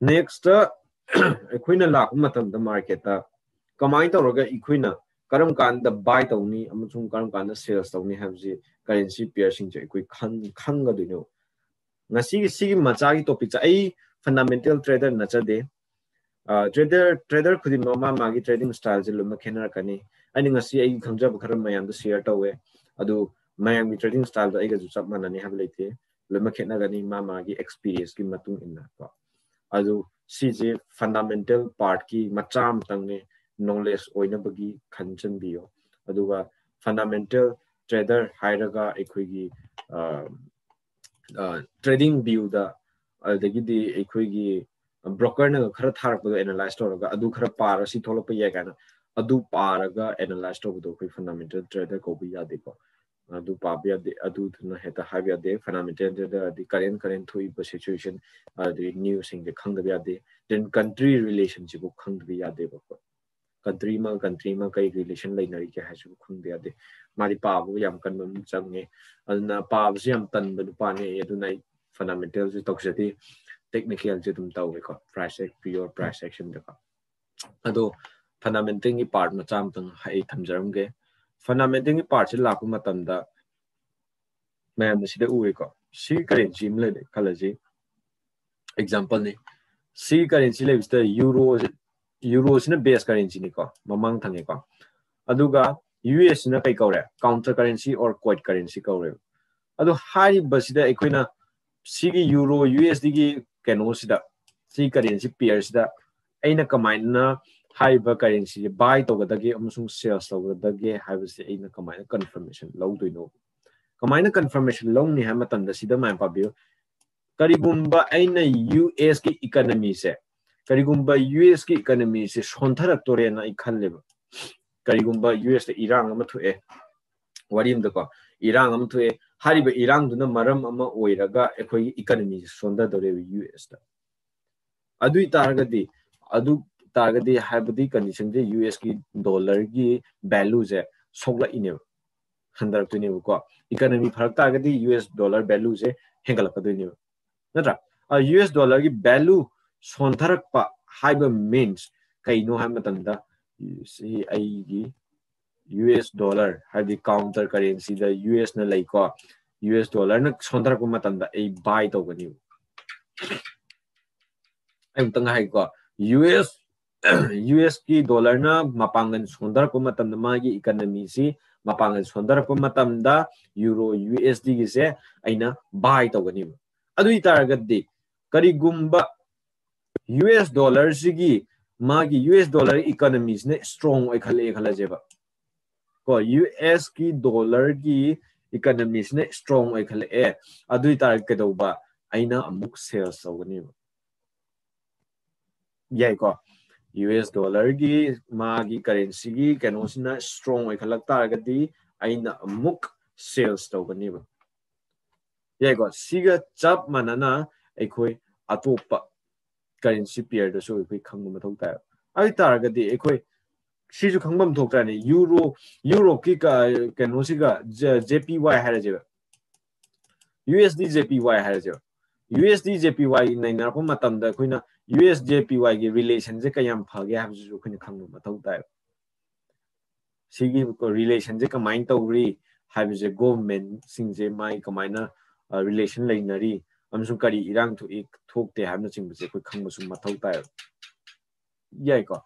next equina la kuma tam the market ta. Kamai ta roga equina. Karam kan the buy ta uni am chung karam kan the sales ta uni have ji currency pair sing je koi khan khan ga dinu ngasi gi si gi ma cha gi topic cha. Ai fundamental trader na cha de. Ah, trader trader khudi ma ma ma gi trading style je lum khena ka ni ani ngasi ai khamja ba kharam ma yam da share ta we. Adu ma yam gi trading style da ai ga ju chap ma na ni have le te. Lum khena ga ni ma ma gi experience ki matung in na ko अदु सीजे fundamental part की मचाम तंगने knowledge ओइनबगी खनचन बियो अदुगा fundamental trader हायरगा एखुगी ट्रेडिंग व्यू दा अदगिदि एखुगी ब्रोकर ने खर थारप दो एनालाइज तोरगा अदु खर पार सि थोलप ये काना अदु पारगा एनालाइज तोबदो ट्रेडर को adu babia de adu na heta habia de phenomenon de the current current thui ba situation the new sing the khang bia de then country relationship ko khang bi ya de ba ko country ma country ma kai relation lai nari ke ha chu khang bia de mari pa bu yam kan mum chang nge na pa bu yam tan ba pa ne adu nai fundamental se tok se ti technical se tum taw ko price pure price action de ko adu fundamental ni part ma cham tang hai tham jaram ge ꯐꯟꯗꯥꯃꯦꯟꯇꯦꯜꯒꯤ ꯄꯥꯔꯠꯁꯤ ꯂꯥꯛꯄ ꯃꯇꯝꯗ ꯃꯌꯥꯝꯅ ꯁꯤꯗ ꯎꯔꯦꯀꯣ ꯁꯤꯒꯤ currency ꯑꯃ ꯂꯩꯔꯦ ꯈꯜꯂꯁꯤ ꯑꯦꯛꯖꯥꯝꯄꯜꯅꯤ ꯁꯤꯒꯤ ꯀꯔꯦꯟꯁꯤ ꯂꯩꯕꯁꯤꯗ ꯌꯨꯔꯣ ꯌꯨꯔꯣꯁꯤꯅ ꯕꯦꯁ ꯀꯔꯦꯟꯁꯤꯅꯤꯀꯣ ꯃꯃꯥꯡ ꯊꯪꯉꯦꯀꯣ ꯑꯗꯨꯒ ꯌꯨ ꯑꯦꯁꯁꯤꯅ ꯀꯩ ꯀꯧꯔꯦ counter currency or quote currency ꯀꯧꯔꯦꯕ ꯑꯗꯣ ꯍꯥꯏꯔꯤꯕꯁꯤꯗ ꯑꯩꯈꯣꯏꯅ ꯁꯤꯒꯤ ꯌꯨꯔꯣ ꯌꯨ ꯑꯦꯁ ꯗꯤꯒꯤ ꯀꯩꯅꯣꯁꯤꯗ ꯁꯤꯒꯤ ꯀꯔꯦꯟꯁꯤ ꯄꯤꯌꯔꯁꯤꯗ ꯑꯩꯅ ꯀꯃꯥꯏꯅ haiba ka yin si buy to ga ge amsung sales lo ga ge haiba si in ka mai confirmation lo do no ka mai confirmation lo ni ha matan da si da mai pa bi karibumba aina US ki economy se karigumba US ki economy se shonthar to re na ikhan le karigumba US te irang ma thu e warim da ko irang am thu e hariba irang du na maram ama oiraga ekhoi economy shonda do re US da adui targa di adu ꯇꯥꯔꯒꯗꯤ ꯍꯥꯏꯕꯗꯤ ꯀꯟꯗꯤꯁꯟꯁꯦ ꯌꯨ ꯑꯦꯁꯀꯤ ꯗꯣꯂꯔꯒꯤ ꯚꯦꯂꯨꯁꯦ ꯁꯣꯛꯂꯛꯏꯅꯦꯕ ꯍꯟꯊꯔꯛꯇꯣꯏꯅꯦꯕꯀꯣ economy ꯐꯔꯛ ꯇꯥꯔꯒꯗꯤ U S dollar ꯚꯦꯂꯨꯁꯦ ꯍꯦꯟꯒꯠꯂꯛꯀꯗꯣꯏꯅꯦꯕ ꯅꯠꯇ꯭ꯔꯥ U S ꯗꯣꯂꯔꯒꯤ value ꯁꯣꯟꯊꯔꯛꯄ ꯍꯥꯏꯕ ꯃꯤꯟꯁ ꯀꯩꯅꯣ ꯍꯥꯏꯕ ꯃꯇꯝꯗ ꯁꯤ ꯑꯩꯒꯤ ꯌꯨ ꯑꯦꯁ ꯗꯣꯂꯔ ꯍꯥꯏꯕꯗꯤ ꯀꯥꯎꯟꯇꯔ ꯀꯔꯦꯟꯁꯤꯗ ꯌꯨ ꯑꯦꯁꯅ ꯂꯩꯀꯣ ꯌꯨ ꯑꯦꯁ ꯗꯣꯂꯔꯅ ꯁꯣꯟꯊꯔꯛꯄ ꯃꯇꯝꯗ ꯑꯩ ꯕꯥꯏ ꯇꯧꯒꯅꯤꯕ ꯑꯩ ꯑꯃꯨꯛꯇꯪ ꯍꯥꯏꯒꯦꯀꯣ U S USD dollar na mapangan sondar ko matam na magi economy si mapangan sondar ko matam da euro USD gi se aina buy to gani adu i target di kari gumba US dollar si gi magi US dollar economy ne strong oi khale e khala je ba. Ko US ki dollar gi economy ne strong oi khale e adu i target do ba aina amuk sales to gani ba yai ko. S ꯗꯣꯂꯔꯒꯤ ꯃꯥꯒꯤ ꯀꯔꯦꯟꯁꯤꯒꯤ ꯀꯩꯅꯣꯁꯤꯅ strong ꯑꯣꯏꯈꯠꯂꯛ ꯇꯥꯔꯒꯗꯤ ꯑꯩꯅ ꯑꯃꯨꯛ sales ꯇꯧꯒꯅꯦꯕ ꯌꯥꯏꯀꯣ ꯁꯤꯒ ꯆꯞ ꯃꯥꯟꯅꯅ ꯑꯩꯈꯣꯏ ꯑꯇꯣꯞꯄ ꯀꯔꯦꯟꯁꯤ ꯄꯤꯌꯔꯗꯁꯨ ꯑꯩꯈꯣꯏ ꯈꯪꯕ ꯃꯊꯧ ꯇꯥꯏ ꯑꯗꯨ ꯇꯥꯔꯒꯗꯤ ꯑꯩꯈꯣꯏ ꯁꯤꯁꯨ ꯈꯪꯐꯝ ꯊꯣꯛꯇ꯭ꯔꯅꯤ ꯌꯨꯔꯣ ꯌꯨꯔꯣꯞꯀꯤ ꯀꯩꯅꯣꯁꯤꯒ ꯖꯦ ꯄꯤ ꯋꯥꯏ ꯍꯥꯏꯔꯁꯦꯕ ꯌꯨ ꯑꯦꯁ ꯗꯤ ꯖꯦ ꯄꯤ ꯋꯥꯏ ꯍꯥꯏꯔꯁꯦꯕ USD JPY in the Narco Matanda, Quina, US JPY relation, Zekayam Pagi, have Zukin Kamu Matotai. Sigi relation, Zekamine Togri, have the government, since they my combiner relation lainari, Amsung Kari Irang to Ek, talk they have nothing with the quick Kamusum Matotai. Yaiko.